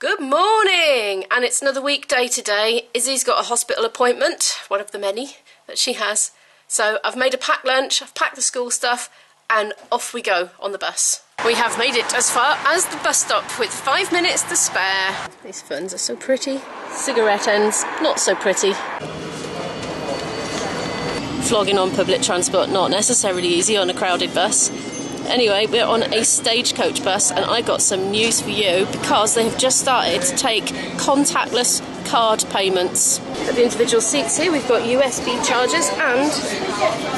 Good morning! And it's another weekday today. Izzy's got a hospital appointment, one of the many that she has. So I've made a packed lunch, I've packed the school stuff, and off we go on the bus. We have made it as far as the bus stop with five minutes to spare. These ferns are so pretty. Cigarette ends, not so pretty. Vlogging on public transport, not necessarily easy on a crowded bus. Anyway, we're on a stagecoach bus, and I got some news for you because they have just started to take contactless card payments. At the individual seats here, we've got USB chargers and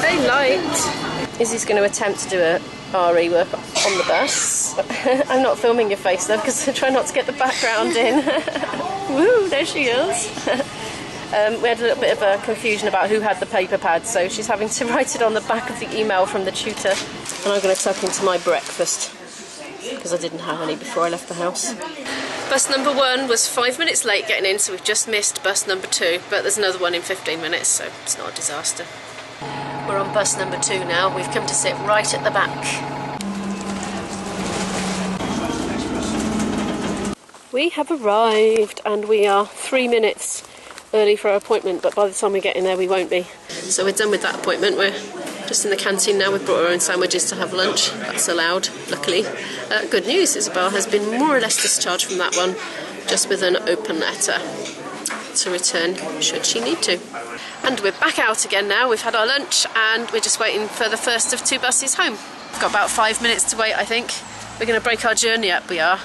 a light. Izzy's going to attempt to do a RE work on the bus. I'm not filming your face though because I try not to get the background in. Woo, there she is. Um, we had a little bit of a confusion about who had the paper pad, so she's having to write it on the back of the email from the tutor. And I'm going to tuck into my breakfast because I didn't have any before I left the house. Bus number one was five minutes late getting in, so we've just missed bus number two, but there's another one in 15 minutes, so it's not a disaster. We're on bus number two now. We've come to sit right at the back. We have arrived and we are three minutes early for our appointment, but by the time we get in there, we won't be. So we're done with that appointment. We're just in the canteen now. We've brought our own sandwiches to have lunch. That's allowed, luckily. Uh, good news Isabel has been more or less discharged from that one, just with an open letter to return should she need to. And we're back out again now. We've had our lunch and we're just waiting for the first of two buses home. We've got about five minutes to wait, I think. We're going to break our journey up, we are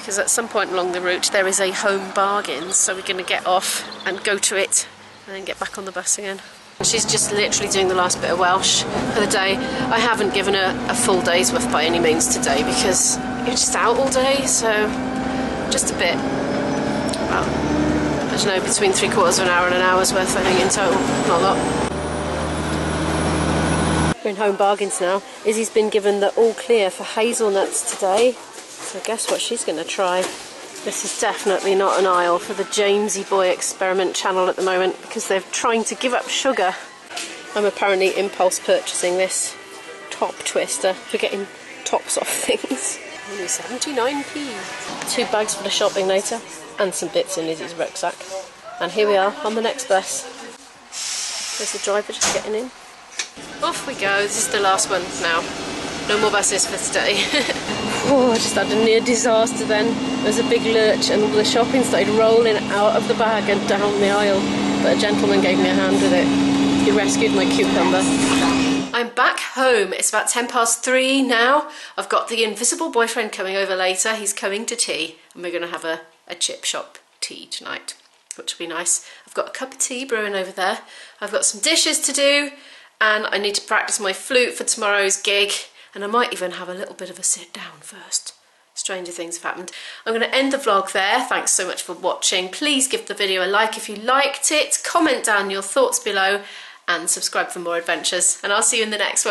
because at some point along the route there is a Home Bargain so we're going to get off and go to it and then get back on the bus again. She's just literally doing the last bit of Welsh for the day. I haven't given her a full day's worth by any means today because you're just out all day so just a bit, well, I don't know, between three quarters of an hour and an hour's worth I think in total, not a lot. We're in Home Bargains now. Izzy's been given the all clear for hazelnuts today. So guess what she's going to try? This is definitely not an aisle for the Jamesy Boy Experiment channel at the moment because they're trying to give up sugar. I'm apparently impulse purchasing this top twister for getting tops off things. Only 79p. Two bags for the shopping later and some bits in Izzy's rucksack. And here we are on the next bus. There's the driver just getting in. Off we go. This is the last one now. No more buses for today. oh, I just had a near disaster then. There was a big lurch and the shopping started rolling out of the bag and down the aisle. But a gentleman gave me a hand with it. He rescued my cucumber. I'm back home. It's about 10 past three now. I've got the invisible boyfriend coming over later. He's coming to tea and we're going to have a, a chip shop tea tonight, which will be nice. I've got a cup of tea brewing over there. I've got some dishes to do and I need to practice my flute for tomorrow's gig and I might even have a little bit of a sit down first. Stranger things have happened. I'm going to end the vlog there. Thanks so much for watching. Please give the video a like if you liked it, comment down your thoughts below and subscribe for more adventures and I'll see you in the next one.